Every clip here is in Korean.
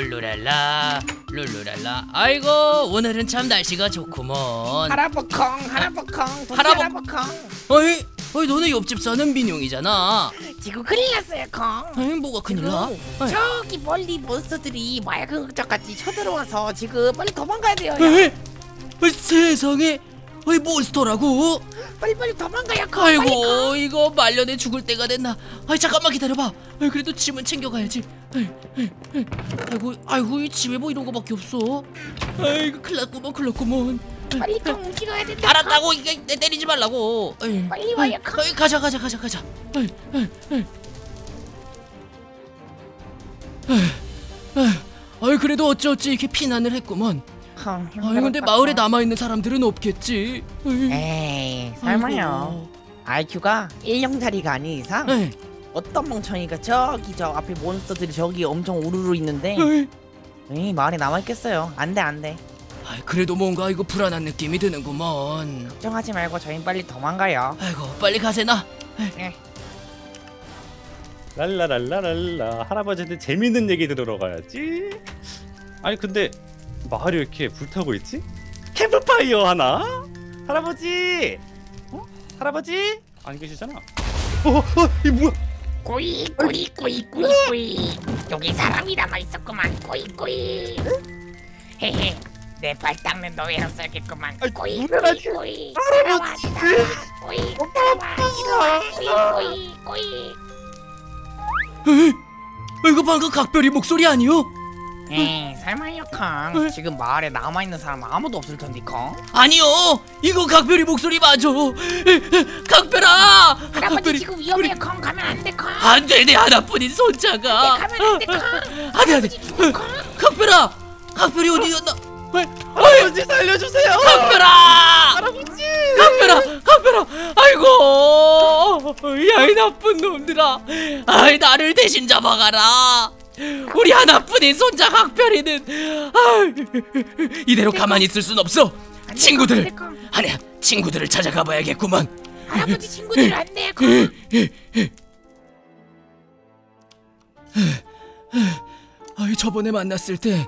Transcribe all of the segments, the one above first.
룰루랄라 룰루랄라. 아이고 오늘은 참 날씨가 좋구먼. 하라버컹 하라버컹 도시 하라버- 하라버컹. 어이 어이 너네 옆집 사는 민용이잖아. 지구 큰일 났어요 컹. 에이 뭐가 큰일 나? 어이. 저기 멀리 몬스터들이 마약 흑적같이 쳐들어와서 지금 빨리 도망가야 돼요. 야. 에이, 어이, 세상에 어이 몬스터라고? 빨리 빨리 도망가요 컹 빨리, 컹. 아이고 이거 말년에 죽을 때가 됐나. 아이 잠깐만 기다려봐. 아이, 그래도 짐은 챙겨가야지. 아이, 아이, 아이. 아이고 아이고 이 집에 뭐 이런 거밖에 없어. 아이고 큰일 났구먼 큰일 났구먼. 빨리 컹 움직여야 된다 알았다고 이게 내 때리지 말라고. 아이, 빨리 아이, 컴. 아이, 가자 가자 가자 가자. 아이, 아이, 아이. 아이, 아이, 아이 그래도 어찌어찌 이렇게 피난을 했구먼. 컹 아이 근데 마을에 남아있는 사람들은 없겠지. 에이 설마요. IQ가 1형짜리가 아닌 이상 아이, 어떤 멍청이가 저기 저 앞에 몬스터들이 저기 엄청 우르르 있는데 아이. 에이 마을에 남아있겠어요. 안돼 안돼. 아이 그래도 뭔가 이거 불안한 느낌이 드는구먼. 걱정하지 말고 저희 빨리 도망가요. 아이고 빨리 가세나. 네. 랄라랄라랄라. 할아버지한테 재밌는 얘기 들으러 가야지. 아니 근데 마을이 왜 이렇게 불타고 있지? 캠프파이어 하나? 할아버지! 어? 할아버지? 안 계시잖아 어? 어? 이 뭐야? 꼬이 꼬이 꼬이 꼬이 꼬이 여기 사람이 남아 있었구만 꼬이 꼬이 헤헤 내 발 닦는 아이, 꼬이 꼬이. 꼬이 따라와 꼬이 꼬이 꼬이 꼬이 에이, 이거 방금 각별이 목소리 아니요? 에이 설마요 컹 지금 마을에 남아있는 사람 아무도 없을 텐데 컹 아니요 이거 각별이 목소리 맞아. 각별아! 할아버지 각별이 지금 위험해요 컹 가면 안돼컹 안돼 내 하나뿐인 손자가. 가면 안돼컹 안돼 안돼 각별아! 각별이 어디였나? 왜? 할아버지 살려주세요! 각별아! 할아버지! 각별아! 각별아! 아이고! 야이 나쁜 놈들아! 아이 나를 대신 잡아가라 우리 하나뿐인 손자 각별이는 아이, 이대로 가만히 있을 순 없어. 친구들. 아니야 친구들을 찾아가 봐야겠구만. 할아버지 친구들 안돼 컹 아이 저번에 만났을 때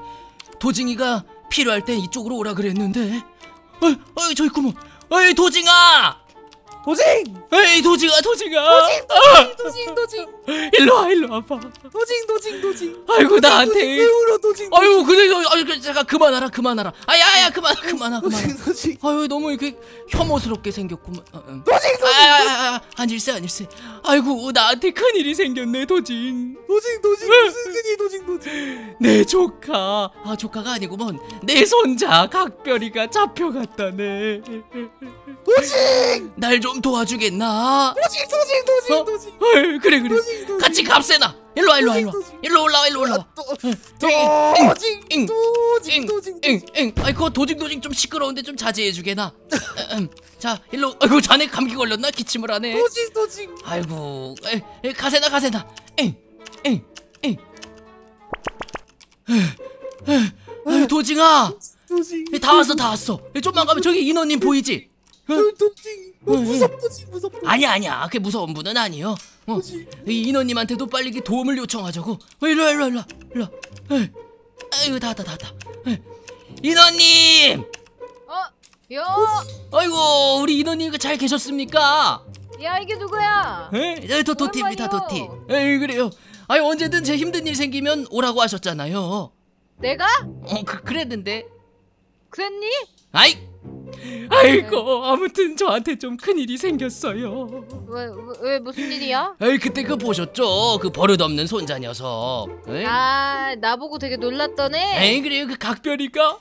도징이가 필요할 땐 이쪽으로 오라 그랬는데. 어이 어이 저 있구먼 어이 도징아! 도징! 에이 도징아 도징아! 도징 도징 일로 와 일로 와봐. 도징 도징 도징. 아이고 나한테. 울어 도징 아유 근데 저- 아유 그, 잠깐 그만하라 그만하라. 아야야 그만 그만하 그만 도징 아유 너무 이렇게 혐오스럽게 생겼구만. 어, 어. 도징 아야야야 아닐세 아닐세. 아이고 나한테 큰일이 생겼네 도징. 도징 도징 무슨 큰이 도징 도징? 내 조카. 아 조카가 아니구먼. 내 손자 각별이가 잡혀갔다네. 도징! 날 좀 도와주겠나? 도징 도징 도징 어? 도징. 어이, 그래 그래. 도징 도징 같이 갑세나 일로 와 일로 와 일로 와 일로 올라와 일로 올라와 도징 응, 도징 도징 응, 응. 아이 그거 도징 도징 좀 시끄러운데 좀 자제해 주게나. 음, 자, 일로. 아이고 자네 감기 걸렸나? 기침을 하네. 도징 도징 아이고, 에, 에, 가세나 가세나. 아이 도징아, 도징 에, 다 왔어 다 왔어. 에, 좀만 가면 저기 인원님 보이지? 도징 응, 응. 무섭도지 무섭도 아니야 아니야, 그게 무서운 분은 아니요. 어, 이 인원님한테도 빨리 그 도움을 요청하자고. 어, 일로 와, 일로 와, 일로 와, 일로. 와. 에, 아이고 다 왔다 다 왔다. 에, 인원님. 어? 여! 아이고 우리 인원님 그잘 계셨습니까? 야 이게 누구야? 에? 에, 도, 도티입니다 도티. 에이 그래요 아니 언제든 제 힘든 일 생기면 오라고 하셨잖아요 내가? 어 그, 그랬는데 그랬니? 아이 아이고 아무튼 저한테 좀 큰일이 생겼어요. 왜, 왜, 왜 무슨 일이야? 에이 그때 그 보셨죠? 그 버릇없는 손자 녀석. 에이, 아 나보고 되게 놀랐더네. 에이 그래요? 그 각별이가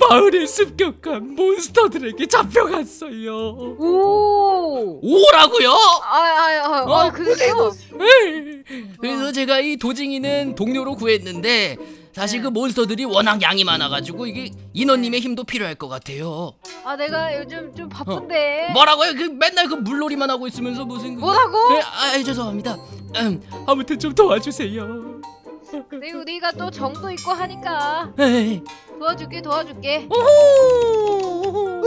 마을에 습격한 몬스터들에게 잡혀갔어요 오! 오라고요? 아아아 아, 어? 아, 그래요? 에이, 그래서 제가 이 도징이는 동료로 구했는데 사실 그 몬스터들이 워낙 양이 많아가지고 이게 인원님의 힘도 필요할 것 같아요. 아 내가 요즘 좀 바쁜데 뭐라고요? 그 맨날 그 물놀이만 하고 있으면서 무슨 그... 뭐라고? 네, 아, 죄송합니다. 음, 아무튼 좀 도와주세요. 근데 우리가 또 정도 있고 하니까 에이, 도와줄게 도와줄게 오호.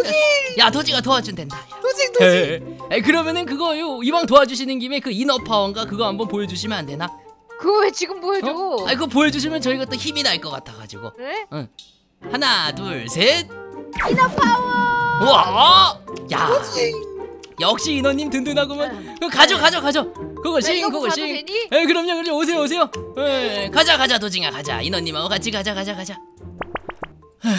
야 도지가 도와준댄다. 야. 도징 도징 에이, 에이, 그러면은 그거요 이왕 도와주시는 김에 그 이너 파워인가 그거 한번 보여주시면 안 되나? 그거 왜 지금 보여줘? 어? 아 이거 보여주시면 저희가 또 힘이 날 것 같아가지고 네? 하나 둘셋 이너 파워. 우와 야 역시 인원님 든든하구만 그거 가져 가져 가져 그거 나싱 이거 그거 가도 싱 되니? 에 그럼요 그럼요. 오세요 오세요. 에 가자 가자 도징아 가자. 인원님하고 같이 가자 가자 가자. 에,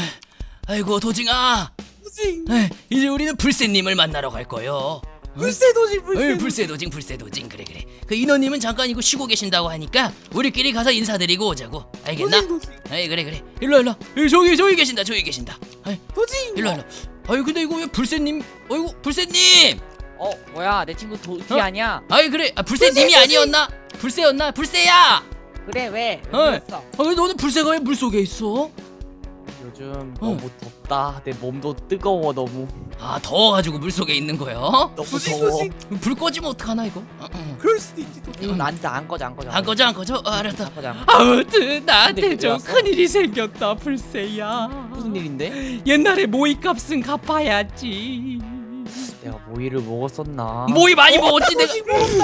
아이고 도징아. 도징. 에, 이제 우리는 불새님을 만나러 갈 거요. 불새 도징 불새 에, 불새 도징 불새 도징. 그래 그래. 그 인원님은 잠깐 이거 쉬고 계신다고 하니까 우리끼리 가서 인사드리고 오자고. 알겠나? 도징 도징. 에이 그래 그래. 일로 일로. 에, 저기 저기 계신다 저기 계신다. 에이, 도징. 일로 일로. 아이 근데 이거 왜 불새님 어이구 불새님 어 뭐야? 내 친구 도티 어? 아니야? 아이 그래. 아, 불새 님이 아니었나? 불새였나? 불새야! 그래 왜? 어. 왜 그랬어? 아, 왜 너는 불새가 왜 물속에 있어? 요즘 어. 너무 덥다. 내 몸도 뜨거워 너무. 아 더워가지고 물속에 있는 거요? 너무 더워. 불 꺼지면 어떡하나 이거? 어, 어. 그럴 수도 있지 도징 이건 안돼 안 꺼져 안 꺼져. 안 꺼져 안 꺼져? 어, 알았다. 안 꺼져 안 꺼져. 아무튼 나한테 근데 좀 큰일이 생겼다 불새야. 무슨 일인데? 옛날에 모이값은 갚아야지 내가 모이를 먹었었나? 모이 많이 먹었지 내가.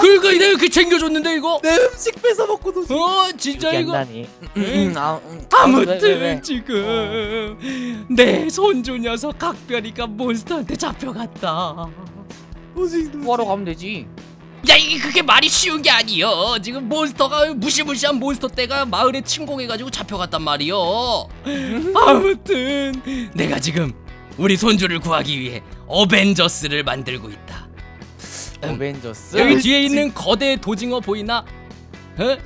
그거 내가 그 챙겨줬는데 이거? 내 음식 뺏어 먹고 도징 어 진짜 이거? 나니? 음, 음, 아, 음. 아무튼 왜, 왜, 왜? 지금 내 손주 녀석 각별이가 몬스터한테 잡혀갔다. 구하러 가면 되지? 야 이게 그게 말이 쉬운 게 아니여. 지금 몬스터가 무시무시한 몬스터 떼가 마을에 침공해가지고 잡혀갔단 말이여. 아무튼 내가 지금 우리 손주를 구하기 위해 어벤져스를 만들고 있다 음. 어벤져스? 여기 뒤에 있는 거대 도징어 보이나? 어?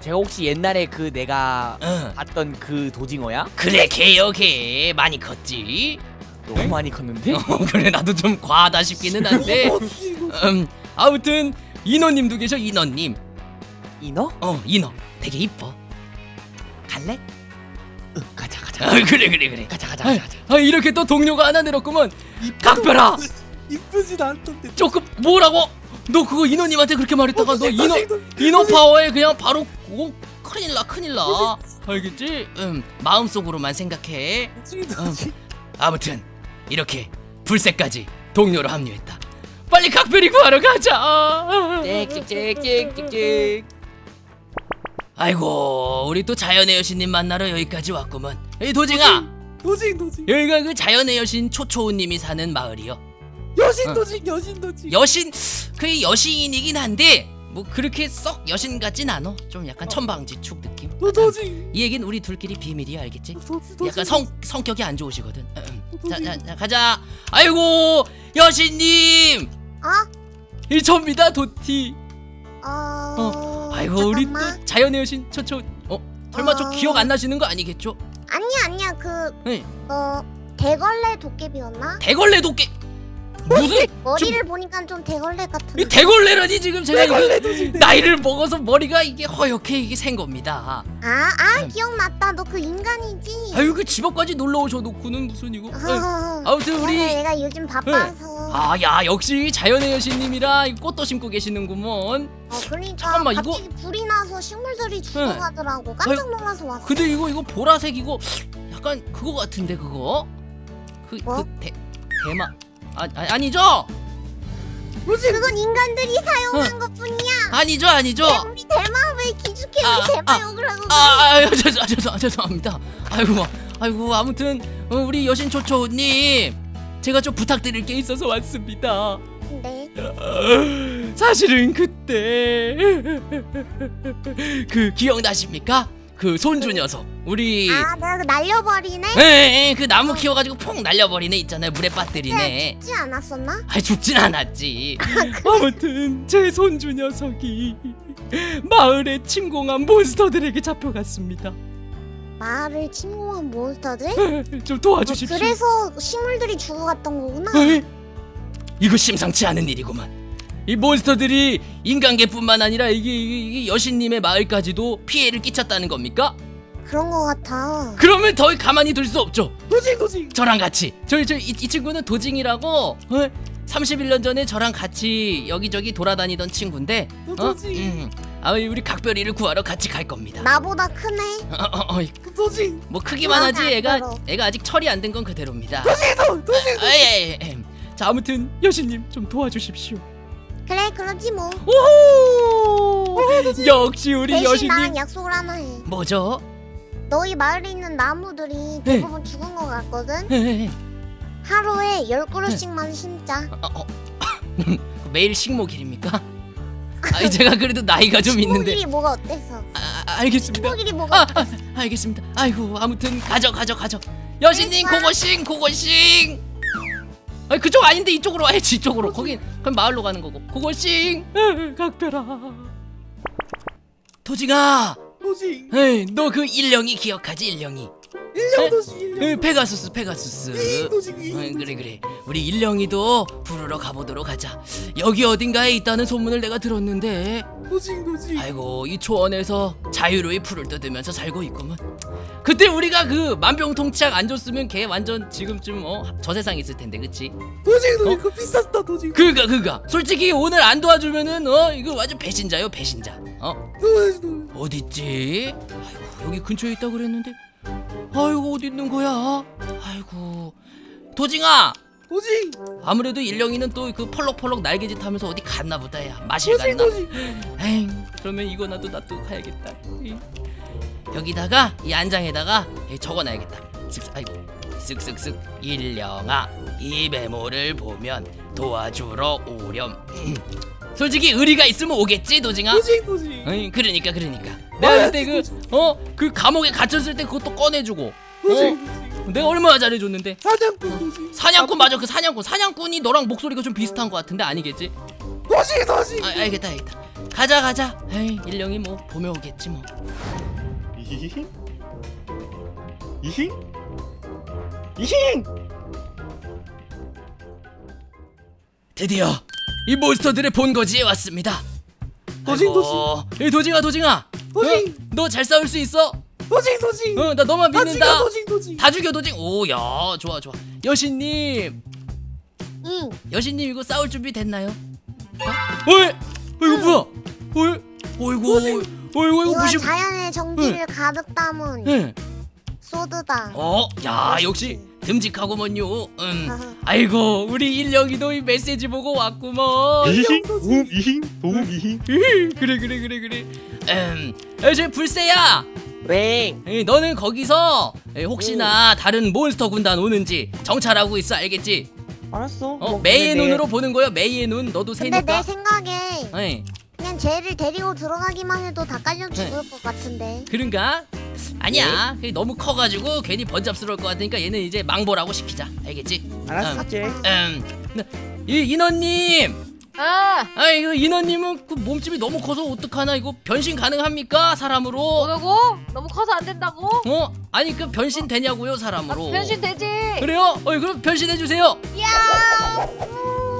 제가 혹시 옛날에 그 내가 어. 봤던 그 도징어야? 그래 걔요 걔 많이 컸지 너무 많이 컸는데? 어, 그래 나도 좀 과하다 싶기는 한데 음, 아무튼 인어님도 계셔 인어님 인어? 어 인어 되게 이뻐 갈래? 응 가자 아, 그래 그래 그래. 가자 가자 가자 가자. 아 이렇게 또 동료가 하나 늘었구먼. 각별아! 이쁘진 않던데. 조금 뭐라고? 너 그거 인어님한테 그렇게 말했다가 너 인어 도징, 도징. 인어 파워에 그냥 바로 오, 큰일 나 큰일 나. 알겠지? 음 마음속으로만 생각해. 도징 아무튼 이렇게 불새까지 동료로 합류했다. 빨리 각별이 구하러 가자. 찍찍찍찍찍찍 아이고 우리 또 자연의 여신님 만나러 여기까지 왔구먼 이 도징아. 도징 도징 여기가 그 자연의 여신 초초우님이 사는 마을이요. 여신 어. 도징 여신 도징. 여신 그 여신이긴 한데 뭐 그렇게 썩 여신 같진 않아. 좀 약간 천방지축 느낌? 도 도징. 이 얘기는 우리 둘끼리 비밀이야 알겠지? 도징 도징. 약간 성 성격이 안 좋으시거든. 자, 자, 자 가자. 아이고 여신님! 어? 이 접니다 도티. 어... 아이고 우리 잠깐만. 또 자연의 여신 초초 어? 설마 저 어. 기억 안 나시는 거 아니겠죠? 아니야 아니야 그... 네. 어... 대걸레 도깨비였나? 대걸레 도깨 무슨 머리를 보니까 좀 대걸레 같은데 이 대걸레라니 지금 제가 대걸레 이거 나이를 먹어서 머리가 이게 허옇게 이게 생 겁니다. 아, 아 음. 기억났다 너 그 인간이지? 아유 그 집 앞까지 놀러 오셔놓고는 무슨 이거. 아유, 아, 아무튼 우리 네. 내가 요즘 바빠서 아 야 역시 자연의 여신님이라 이 꽃도 심고 계시는구먼. 어, 그러니까 잠깐만, 이거- 갑자기 불이 나서 식물들이 죽어가더라고 깜짝 놀라서 왔어 근데 이거 이거 보라색 이거 약간 그거 같은데 그거 그그 뭐? 대 대마 아, 아 아니죠 그건 인간들이 사용한 어. 것뿐이야 아니죠 아니죠. 우리 대마 왜 기죽해 아, 우리 대마 아, 욕을 하고 아, 아, 아 죄송, 죄송, 죄송합니다. 아이고, 아이고, 아무튼 어, 우리 여신 초초님, 제가 좀 부탁드릴 게 있어서 왔습니다. 근데 사실은 그때 그 기억나십니까? 그 손주 녀석, 우리 아 내가 그 날려버리네? 에, 에, 그 나무 키워가지고 퐁 날려버리네 있잖아요, 물에 빠뜨리네. 죽지 않았었나? 아 죽진 않았지. 아무튼 제 손주 녀석이 마을에 침공한 몬스터들에게 잡혀갔습니다. 마을을 침공한 몬스터들? 좀 어, 도와주십시오. 그래서 식물들이 죽어갔던 거구나. 에이, 이거 심상치 않은 일이구만. 이 몬스터들이 인간계뿐만 아니라 이게, 이게, 이게 여신님의 마을까지도 피해를 끼쳤다는 겁니까? 그런 거 같아. 그러면 더 가만히 둘 수 없죠. 도징 도징 저랑 같이. 저희 저이 이 친구는 도징이라고 어? 31년 전에 저랑 같이 여기저기 돌아다니던 친구인데 어? 도징 음, 아 우리 각별이를 구하러 같이 갈 겁니다. 나보다 크네. 어, 어, 어, 도징 뭐 크기만 하지 애가 들어. 애가 아직 철이 안 든 건 그대로입니다. 도징 도징 아, 예, 예, 예. 자 아무튼 여신님 좀 도와주십시오. 그래 그러지 뭐. 오호 역시 우리 대신 여신님 나랑 약속을 하나 해. 뭐죠? 너희 마을에 있는 나무들이 네. 대부분 죽은 것 같거든. 네. 하루에 열 그루씩만 심자. 어, 어. 매일 식목일입니까? 아, 제가 그래도 나이가 좀 있는데 식목일이 뭐가 어때서? 아, 아, 알겠습니다. 식목일이 뭐가 아, 아, 알겠습니다. 아이고 아무튼 가져 가져 가져. 여신님 고고싱 고고싱. 아 그쪽 아닌데 이쪽으로 와야지 이쪽으로. 거긴 그럼 마을로 가는 거고. 고고싱. 각별아. 도징아. 도지. 에이 너 그 일령이 기억하지 일령이. 일령 도지 일령. 에이, 페가수스 페가수스. 도지. 어, 그래 그래 우리 일령이도 부르러 가보도록 하자 여기 어딘가에 있다는 소문을 내가 들었는데 도지 도지. 아이고 이 초원에서 자유로이 풀을 뜯으면서 살고 있구먼 그때 우리가 그 만병통치약 안 줬으면 걔 완전 지금쯤 어 저 세상 있을 텐데 그치 도지 도지 어? 그 비쌌다 도지. 그가 그가 솔직히 오늘 안 도와주면은 어 이거 완전 배신자요 배신자 어 도지 도지. 어딨지 아이고 여기 근처에 있다 그랬는데 아이고 어디 있는 거야? 아이고. 도징아! 도지. 아무래도 일령이는 또 그 펄럭펄럭 날개짓 하면서 어디 갔나 보다 야. 마실 도지 갔나? 도지. 에이 그러면 이거 나도 놔두고 가야겠다. 에이. 여기다가 이 안장에다가 에, 적어놔야겠다. 쓱쓱 아이고. 쓱쓱쓱 일령아 이 메모를 보면 도와주러 오렴 솔직히 의리가 있으면 오겠지 도징아 도지 도지. 에이, 그러니까 그러니까 내가 그때 그 어 그 감옥에 갇혔을 때 그것도 꺼내주고 도지 어? 내가 얼마나 잘해줬는데 사냥꾼 도지. 사냥꾼 맞아 그 사냥꾼 사냥꾼이 너랑 목소리가 좀 비슷한 것 같은데 아니겠지? 도지 도지. 아, 알겠다 알겠다 가자 가자 에이 일령이 뭐 보면 오겠지 뭐 이히? 이히? 이히? 드디어 이 몬스터들의 본거지에 왔습니다 도징, 아이고, 이 도징아 도징아 도징. 너 잘 싸울 수 있어? 도지 도지. 어나 너만 다 믿는다 죽여 도지 도지. 다 죽여 도징 오야 좋아 좋아 여신님 응. 여신님 이거 싸울 준비 됐나요? 어? 어이 이거 뭐야? 어이 어이구 어이구 이거 무시 자연의 정기를 가득 담은 예. 소드다. 어, 야 역시 듬직하구먼요. 음, 아이고 우리 일령이도 이 메시지 보고 왔구먼. 우 이히? 도움 이히? 그래 그래 그래 그래. 음, 에, 저 불새야. 왜? 너는 거기서 에, 혹시나 다른 몬스터 군단 오는지 정찰하고 있어 알겠지? 알았어. 어, 뭐, 메이의 근데 눈으로 보는 거야 메이의 눈. 너도 근데 내 새니까. 생각에 에이, 그냥 쟤를 데리고 들어가기만 해도 다 깔려 네. 죽을 것 같은데. 그런가? 아니야. 그게 너무 커가지고 괜히 번잡스러울 것 같으니까 얘는 이제 망보라고 시키자. 알겠지? 알았지. 음, 이 인원님. 아 아 이거 인원님은 그 몸집이 너무 커서 어떡하나 이거 변신 가능합니까 사람으로? 뭐라고? 너무 커서 안 된다고? 어? 아니 그 변신 되냐고요 아, 사람으로? 변신 되지. 그래요? 어 그럼 변신해 주세요. 야.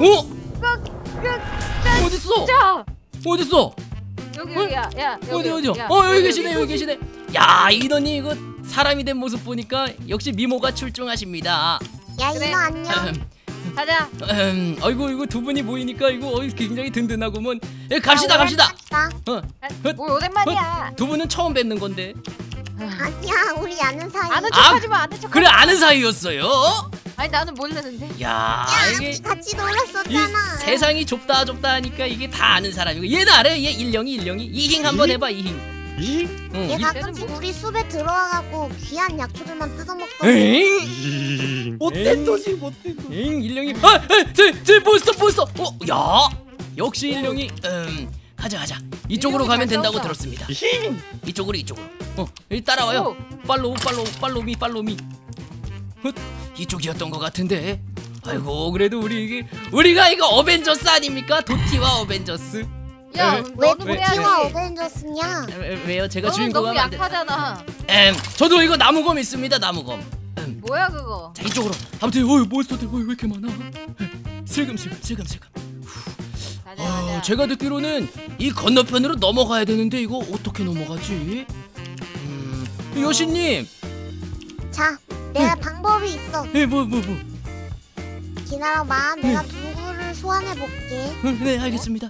어? 어딨어? 자 어딨어? 여기 여기야. 야 어디 여기, 어디요? 야, 어 여기 계시네 여기 계시네. 야 인원님 이거 사람이 된 모습 보니까 역시 미모가 출중하십니다. 야 그래. 이거 안녕. 가자. 음, 아이고 이거 두 분이 모이니까 이거 어, 굉장히 든든하구먼. 예, 갑시다 갑시다. 나 어, 뭐 오랜만이야. 두 분은 처음 뵙는 건데. 아니야 우리 아는 사이. 아는 아, 척하지 마. 아는 척. 그래 아는 사이였어요? 아니 나는 모르는데. 야 이게 같이 이 놀았었잖아. 세상이 좁다 좁다 하니까 이게 다 아는 사람이고. 얘는 알아요 얘 일령이 일령이. 이행 한번 해봐 이히? 응, 얘 이- 가끔씩 뭐- 우리 숲에 들어와갖고 귀한 약초들만 이히? 못된 도지 못된 도지. 에잉 일령이. 아쟤쟤 몬스터 몬스터 어야 역시 일령이 음 가자 가자. 이쪽으로 가면 잘 된다고. 들었습니다? 이쪽으로 이쪽으로. 어 따라와요. 팔로우 팔로우 팔로미 팔로미 어, 이쪽이었던 것 같은데 아이고 그래도 우리 이게 우리가 이거 어벤져스 아닙니까 도티와 어벤져스 야 왜? 도티와 돼. 어벤져스냐? 왜, 왜요 제가 너는 주인공 너무. 약하잖아. 엠 저도 이거 나무검 있습니다 나무검 음, 뭐야 그거? 자 이쪽으로 아무튼 어이 몬스터들 어이 왜 이렇게 많아 슬금슬금 슬금슬금 가자 아 가자. 제가 듣기로는 이 건너편으로 넘어가야 되는데 이거 어떻게 넘어가지 음 여신님 자, 내가 방법이 있어. 예뭐뭐 뭐, 뭐. 기다려봐. 내가 동굴을 소환해 볼게. 음, 네 알겠습니다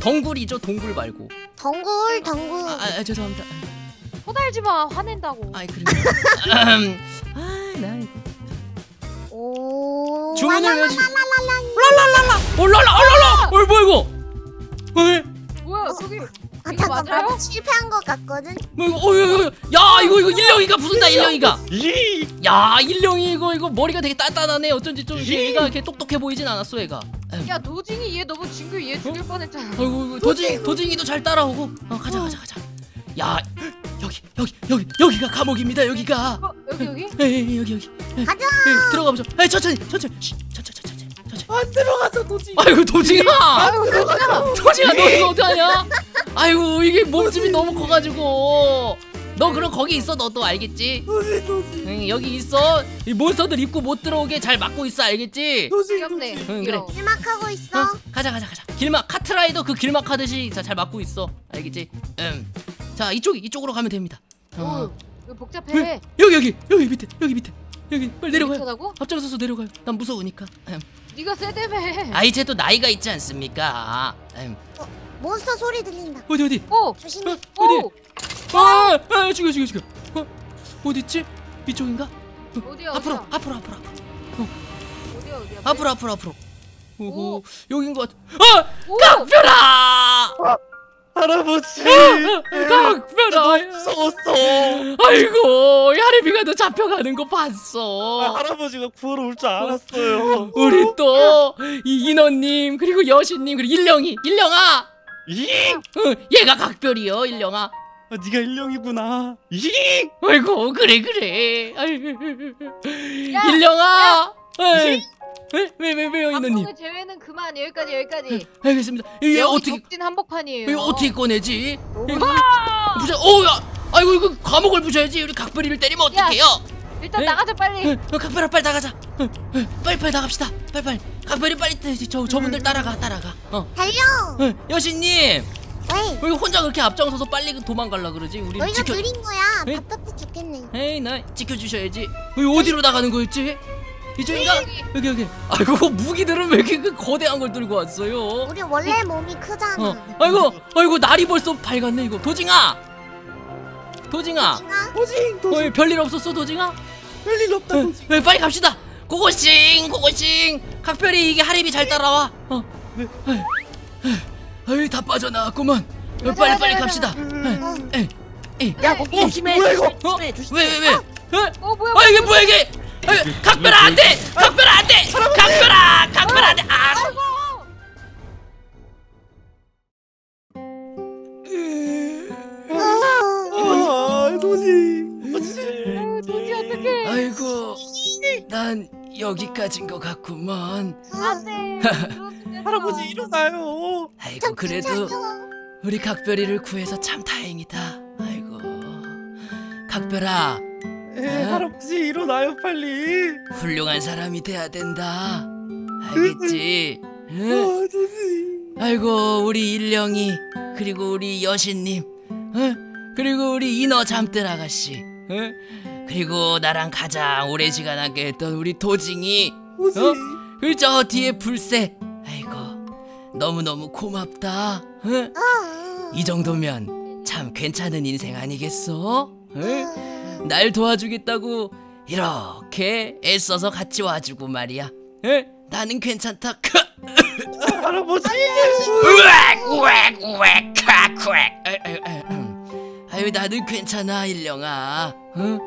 덩굴이죠 동굴 말고 덩굴, 덩굴. 아, 아, 아 죄송합니다 호달지 마. 화낸다고. 아이 그러니까 음, 아나 이거 오. 주문을 외우지 라라라라라라. 랄랄랄라 올랄라 올랄라 어이 뭐야 이거 에? 뭐야 저기 아 이거 잠깐 맞아요? 나도 실패한 것 같거든. 뭐 이거 어, 야, 이거 이거 일령이가 부순다 일령이가. 이. 야 일령이 이거 이거 머리가 되게 단단하네. 어쩐지 좀 얘가 이렇게 똑똑해 보이진 않았어 얘가. 야 도징이 얘 너무 징그 얘 죽일 뻔했잖아. 아이고 이거 도징 도징이도 잘 따라오고. 어 가자 가자 가자. 야 여기 여기 여기 여기가 감옥입니다 여기가. 어 여기 여기? 에이 여기 여기. 에이, 가자. 에이, 들어가 보자. 에이 천천히 천천히. 쉬, 천천히 천천히 천천히. 안 들어가서 도지. 아이고 도징아! 아유 도징아! 도징아 너 이거 어떡하냐 아이고 이게 몸집이 너무 커가지고. 너 그럼 거기 있어? 너도 알겠지? 도지 도지. 응 여기 있어. 이 몬스터들 입구 못 들어오게 잘 막고 있어 알겠지? 귀엽네. 도지. 응, 귀여워. 일막하고 있어. 응, 가자 가자 가자. 길막 카트라이더 그 길막 하듯이 자, 잘 막고 있어. 알겠지? 음자 이쪽 이쪽으로 가면 됩니다. 어. 오 이거 복잡해. 여기 여기 여기 밑에 여기 밑에. 여기 빨리 내려가요? 앞장서서 내려가요. 난 무서우니까. 음. 네가 세대매. 아 이제 또 나이가 있지 않습니까? 음. 몬스터 소리 들린다. 어디 어디? 오! 조심해. 어, 어디? 오! 아, 아 죽여 죽여 죽여. 어 어디 있지? 이쪽인가? 어디야 앞으로 어디야? 앞으로 앞으로 앞으로. 어디야 어디야? 앞으로 앞으로 앞으로. 오호 오. 여긴 것 같아. 아 오! 각별아 할아버지! 각별아 무서웠어. 아이고 야리비가 너 잡혀가는 거 아, 봤어. 할아버지가 구하러 올 줄 알았어요. 우리 또 이 인원님 그리고 여신님 그리고 일령이 일령아 이? 응, 얘가 각별이요 일령아. 아, 네가 일령이구나. 이? 아이고 그래 그래. 야, 일령아. 왜왜 왜요 인원님? 방송의 제외는 그만. 여기까지 여기까지. 알겠습니다. 얘 여기 어떻게 적진 한복판이에요. 이거 어떻게 꺼내지? 부셔 어야 아이고 이거 감옥을 부셔야지. 우리 각별이를 때리면 야. 어떡해요 일단 에? 나가자 빨리 어, 각별아 빨리 나가자 어, 빨리 빨리 나갑시다 빨리 빨리 각별이 빨리 저 저분들 따라가 따라가 어 달려. 어, 여신님 왜? 왜 혼자 그렇게 앞장서서 빨리 도망갈라 그러지 우리 너희가 지켜 느린 거야. 에이? 답답해 죽겠네. 에이 나 지켜주셔야지 여기 어디로 나가는 거였지 이쪽인가 여기. 여기 여기 아이고 무기들은 왜 이렇게 그 거대한 걸 들고 왔어요 우리 원래 몸이 크잖아. 어 아이고 아이고 날이 벌써 밝았네 이거 도징아 도징아 징아? 도지 도지. 어, 별일 없었어 도징아 별일 없다 도지. 왜 빨리 갑시다 고고싱 고고싱 각별이 이게 하립이 잘 따라와 어 아이 다 빠져나왔구만 어, 빨리 빨리 가자, 갑시다 어. 에, 에. 야 거기 조심해 뭐야, 이거? 조심해 조심해 왜왜 왜? 어? 어 뭐야 아 이게 뭐야 이게? 아, 각별아 안돼! 각별아 안돼! 각별아! 각별아 안돼! 아! 아 난 여기까지인 것 같구만. 안돼 할아버지 일어나요. 아이고 그래도 우리 각별이를 구해서 참 다행이다. 아이고 각별아 에 할아버지 일어나요 빨리. 훌륭한 사람이 돼야 된다. 알겠지? 아 응? 도지. 아이고 우리 일령이 그리고 우리 여신님 응? 그리고 우리 인어 잠들 아가씨 응? 그리고 나랑 가장 오래 시간 함께 했던 우리 도징이 도지. 어? 그리고 저 뒤에 불새 아이고 너무너무 고맙다 응? 어. 이 정도면 참 괜찮은 인생 아니겠어? 응? 응. 날 도와주겠다고 이렇게 애써서 같이 와주고 말이야 응? 나는 괜찮다 할아버지. 우엑 우엑 콱콱 아유 나는 괜찮아 일령아 응?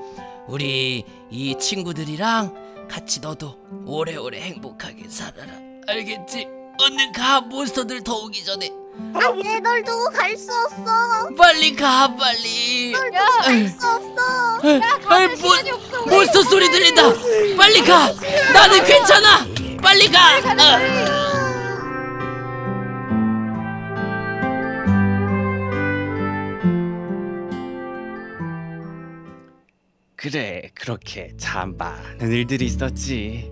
우리 이 친구들이랑 같이 너도 오래오래 행복하게 살아라 알겠지? 얼른 가 몬스터들 더 오기 전에 안돼 널 두고 갈 수 없어. 빨리 가 빨리 널 야, 두고 갈. 수 없어. 에이, 가는 시간이 없어 몬스터 소리 들린다 빨리 가 나는 괜찮아 빨리 가 어. 그래 그렇게 참 많은 일들이 있었지.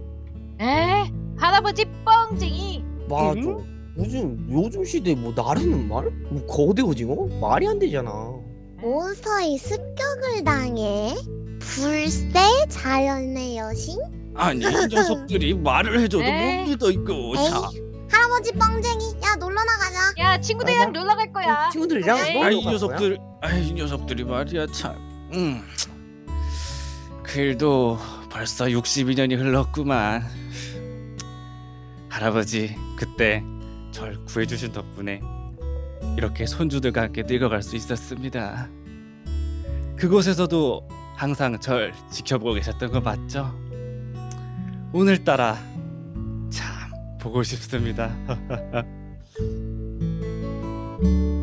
에 할아버지 뻥쟁이 맞아. 요즘 요즘 시대에 뭐 나르는 말? 뭐 거대 오징어? 말이 안 되잖아. 몬스터의 습격을 당해. 불새 자연의 여신? 아니 이 녀석들이 말을 해줘도 에이. 못 믿어 이거 자. 할아버지 뻥쟁이. 야 놀러 나가자. 야 친구들이랑 놀러 갈 거야 친구들이랑 에이. 놀러 아이 갈 녀석들 아이 녀석들이 말이야 참. 음. 글도 벌써 62년이 흘렀구만. 할아버지 그때 절 구해주신 덕분에 이렇게 손주들과 함께 늙어갈 수 있었습니다. 그곳에서도 항상 절 지켜보고 계셨던 거 맞죠? 오늘따라 참 보고 싶습니다.